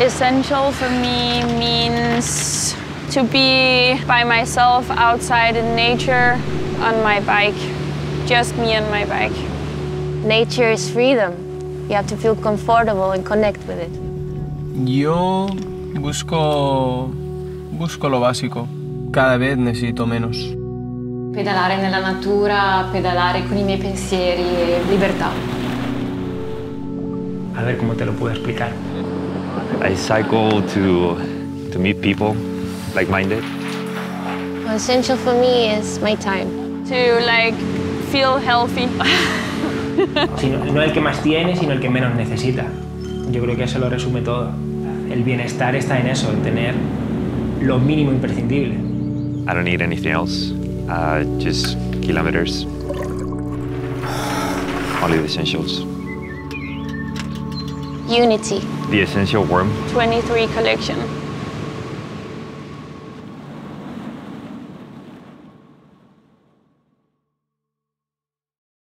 Essential for me means to be by myself outside in nature on my bike. Just me and my bike. Nature is freedom. You have to feel comfortable and connect with it. Yo busco busco lo básico. Cada vez necesito menos. Pedalare nella natura, pedalare con i miei pensieri e libertà. A ver cómo te lo puedo explicar. I cycle to to meet people like-minded. Essential for me is my time. To like feel healthy. No el que más tiene, sino el que menos necesita. Yo creo que eso lo resume todo. El bienestar está en eso, en tener lo mínimo imprescindible. I don't need anything else. Uh, just kilometers. Only the essentials. Unity. The essential worm. 23 collection.